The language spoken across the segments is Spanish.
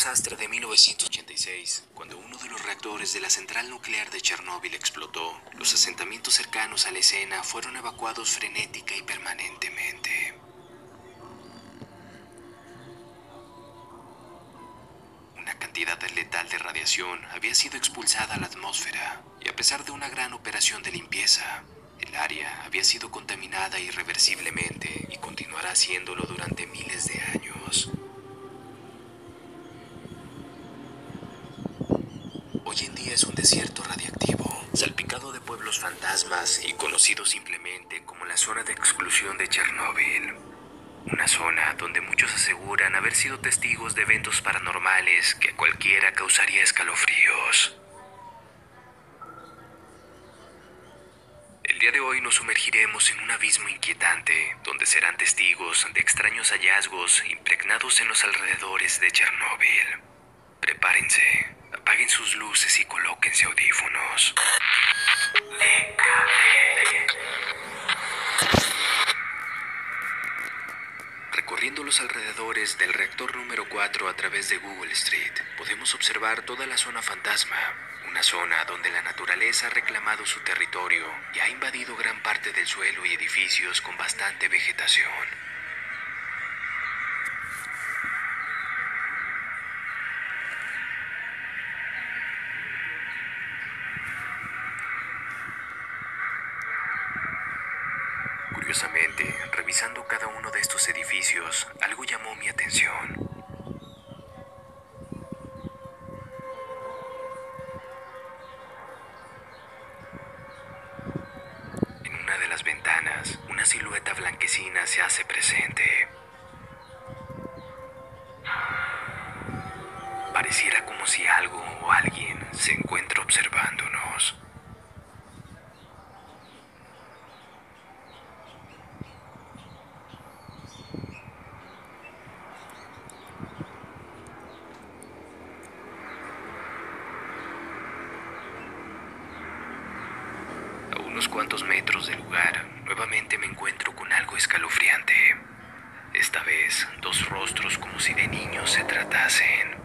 desastre de 1986, cuando uno de los reactores de la central nuclear de Chernóbil explotó, los asentamientos cercanos a la escena fueron evacuados frenética y permanentemente. Una cantidad letal de radiación había sido expulsada a la atmósfera, y a pesar de una gran operación de limpieza, el área había sido contaminada irreversiblemente y continuará haciéndolo durante miles de años. Hoy en día es un desierto radiactivo, salpicado de pueblos fantasmas y conocido simplemente como la zona de exclusión de Chernóbil. Una zona donde muchos aseguran haber sido testigos de eventos paranormales que a cualquiera causaría escalofríos. El día de hoy nos sumergiremos en un abismo inquietante, donde serán testigos de extraños hallazgos impregnados en los alrededores de Chernóbil. Prepárense, apaguen sus luces y colóquense audífonos. Recorriendo los alrededores del reactor número 4 a través de Google Street, podemos observar toda la zona fantasma, una zona donde la naturaleza ha reclamado su territorio y ha invadido gran parte del suelo y edificios con bastante vegetación. Revisando cada uno de estos edificios, algo llamó mi atención. En una de las ventanas, una silueta blanquecina se hace presente. Pareciera como si algo o alguien se encuentra observándonos. A unos cuantos metros del lugar, nuevamente me encuentro con algo escalofriante. Esta vez, dos rostros como si de niños se tratasen.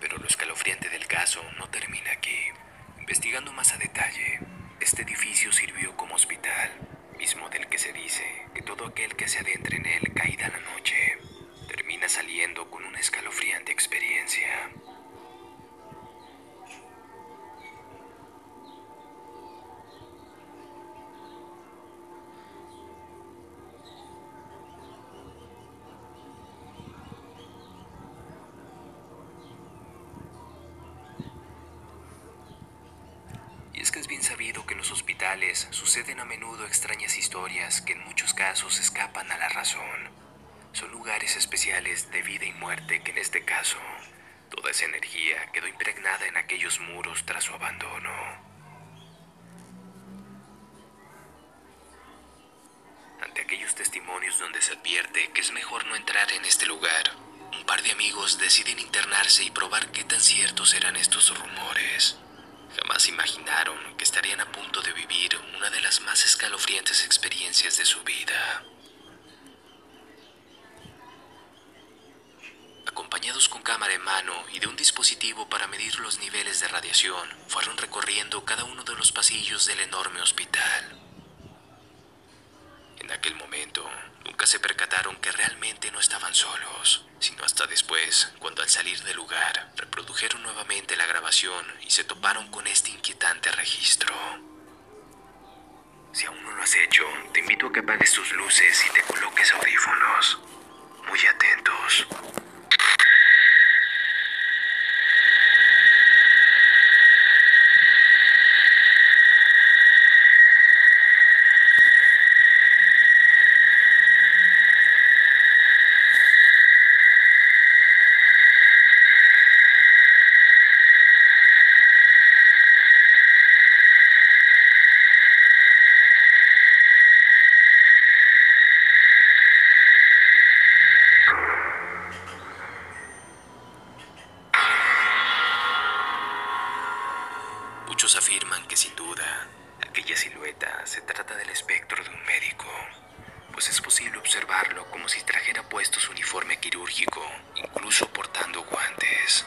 Pero lo escalofriante del caso termina aquí. Investigando más a detalle, suceden a menudo extrañas historias que en muchos casos escapan a la razón. Son lugares especiales de vida y muerte que en este caso, toda esa energía quedó impregnada en aquellos muros tras su abandono. Ante aquellos testimonios donde se advierte que es mejor no entrar en este lugar, un par de amigos deciden internarse y probar qué tan ciertos eran estos rumores. Jamás imaginaron que estarían a punto de vivir una de las más escalofriantes experiencias de su vida. Acompañados con cámara en mano y de un dispositivo para medir los niveles de radiación, fueron recorriendo cada uno de los pasillos del enorme hospital. En aquel momento, nunca se percataron que realmente no estaban solos, sino hasta después, cuando al salir del lugar, reprodujeron nuevamente la grabación y se toparon con este inquietante registro. Si aún no lo has hecho, te invito a que apagues tus luces y te coloques audífonos. Muy atentos. Muchos afirman que sin duda aquella silueta se trata del espectro de un médico, pues es posible observarlo como si trajera puesto su uniforme quirúrgico, incluso portando guantes.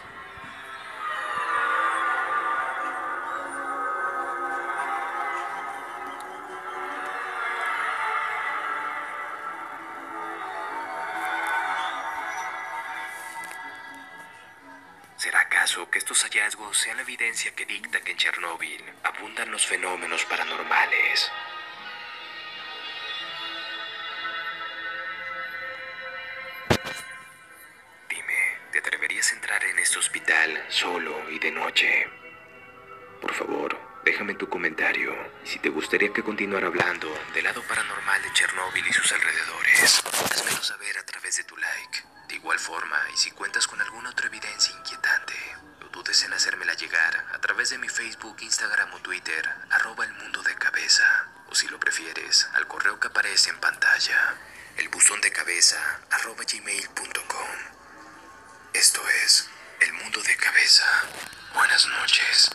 ¿Será acaso que estos hallazgos sean la evidencia que dicta que en Chernóbil abundan los fenómenos paranormales? Dime, ¿te atreverías a entrar en este hospital solo y de noche? Por favor, déjame tu comentario y si te gustaría que continuara hablando del lado paranormal de Chernóbil y sus alrededores, házmelo saber a través de tu like. De igual forma, y si cuentas con alguna otra evidencia inquietante, no dudes en hacérmela llegar a través de mi Facebook, Instagram o Twitter, arroba el mundo de cabeza, o si lo prefieres, al correo que aparece en pantalla, el buzón de cabeza, arroba gmail.com. Esto es El Mundo de Cabeza. Buenas noches.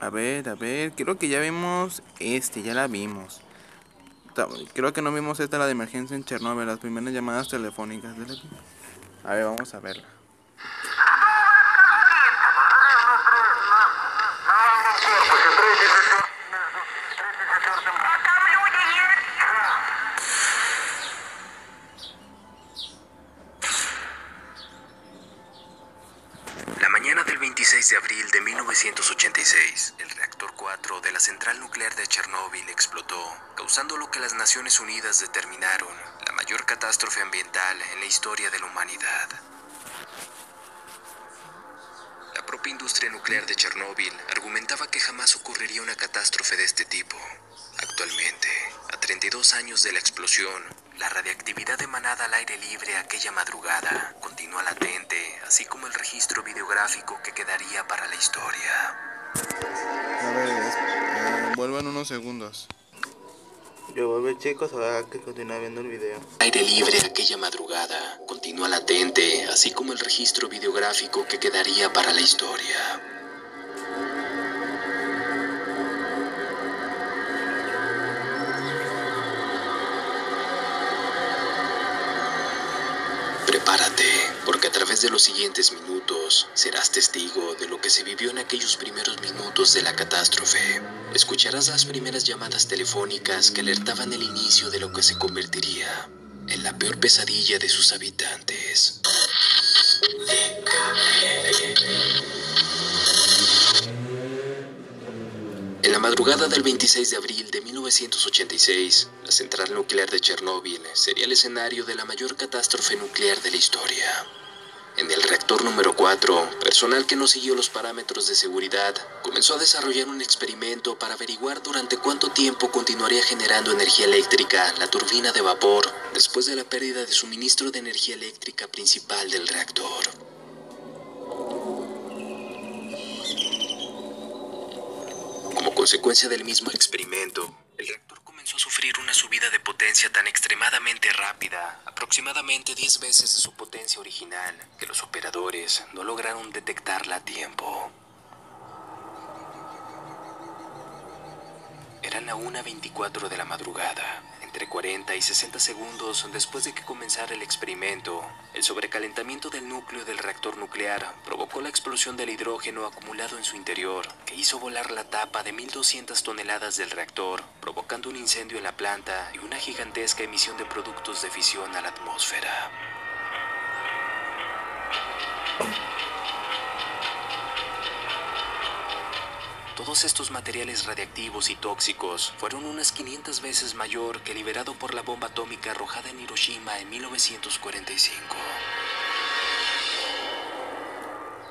A ver, a ver, creo que ya vimos este, ya la vimos. Esta, creo que no vimos esta, la de emergencia en Chernobyl, las primeras llamadas telefónicas. A ver, vamos a verla. Acá la central nuclear de Chernóbil explotó, causando lo que las Naciones Unidas determinaron la mayor catástrofe ambiental en la historia de la humanidad. La propia industria nuclear de Chernóbil argumentaba que jamás ocurriría una catástrofe de este tipo. Actualmente, a 32 años de la explosión, la radiactividad emanada al aire libre aquella madrugada continúa latente, así como el registro videográfico que quedaría para la historia. A ver, eh, vuelvo en unos segundos. Yo ver chicos, ahora que continúa viendo el video. Aire libre aquella madrugada continúa latente, así como el registro videográfico que quedaría para la historia. Través de los siguientes minutos serás testigo de lo que se vivió en aquellos primeros minutos de la catástrofe. Escucharás las primeras llamadas telefónicas que alertaban el inicio de lo que se convertiría en la peor pesadilla de sus habitantes. En la madrugada del 26 de abril de 1986, la central nuclear de Chernóbil sería el escenario de la mayor catástrofe nuclear de la historia. En el reactor número 4, personal que no siguió los parámetros de seguridad comenzó a desarrollar un experimento para averiguar durante cuánto tiempo continuaría generando energía eléctrica la turbina de vapor después de la pérdida de suministro de energía eléctrica principal del reactor. Como consecuencia del mismo experimento, el reactor comenzó a sufrir subida de potencia tan extremadamente rápida, aproximadamente 10 veces de su potencia original, que los operadores no lograron detectarla a tiempo. Eran la 1.24 de la madrugada. Entre 40 y 60 segundos después de que comenzara el experimento, el sobrecalentamiento del núcleo del reactor nuclear provocó la explosión del hidrógeno acumulado en su interior, que hizo volar la tapa de 1.200 toneladas del reactor, provocando un incendio en la planta y una gigantesca emisión de productos de fisión a la atmósfera. Todos estos materiales radiactivos y tóxicos fueron unas 500 veces mayor que liberado por la bomba atómica arrojada en Hiroshima en 1945.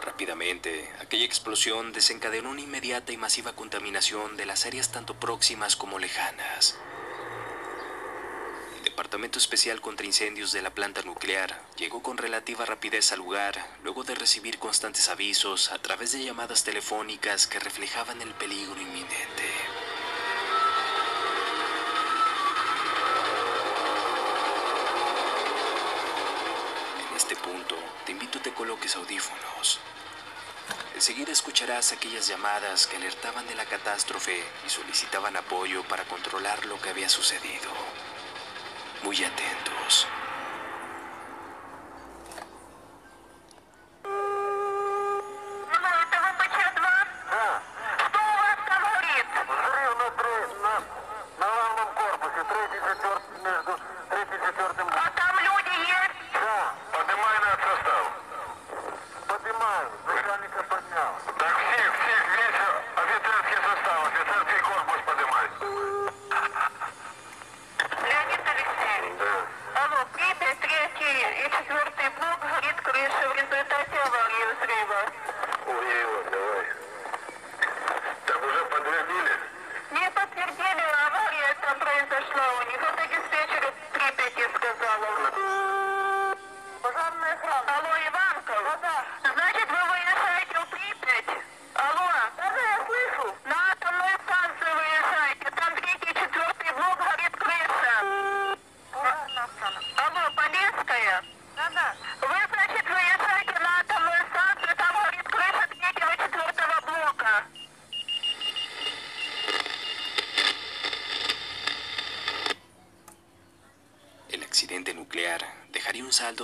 Rápidamente, aquella explosión desencadenó una inmediata y masiva contaminación de las áreas tanto próximas como lejanas. Departamento Especial contra Incendios de la planta nuclear llegó con relativa rapidez al lugar luego de recibir constantes avisos a través de llamadas telefónicas que reflejaban el peligro inminente. En este punto, te invito a te coloques audífonos. Enseguida escucharás aquellas llamadas que alertaban de la catástrofe y solicitaban apoyo para controlar lo que había sucedido. Muy atentos.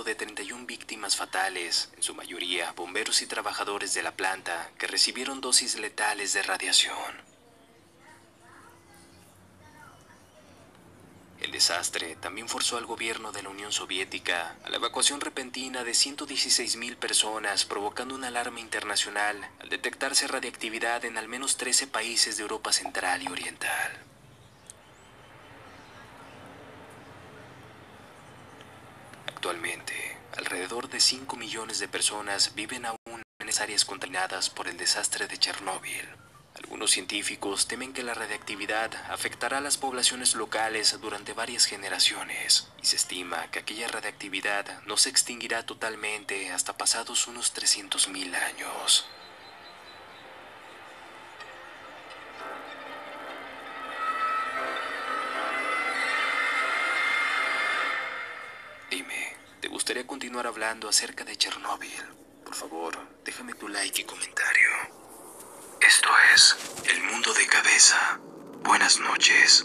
De 31 víctimas fatales, en su mayoría bomberos y trabajadores de la planta que recibieron dosis letales de radiación. El desastre también forzó al gobierno de la Unión Soviética a la evacuación repentina de 116.000 personas, provocando una alarma internacional al detectarse radiactividad en al menos 13 países de Europa Central y Oriental. Actualmente, alrededor de 5 millones de personas viven aún en áreas contaminadas por el desastre de Chernóbil. Algunos científicos temen que la radiactividad afectará a las poblaciones locales durante varias generaciones y se estima que aquella radiactividad no se extinguirá totalmente hasta pasados unos 300.000 años. Hablando acerca de Chernóbil? Por favor, déjame tu like y comentario. Esto es El Mundo de Cabeza. Buenas noches.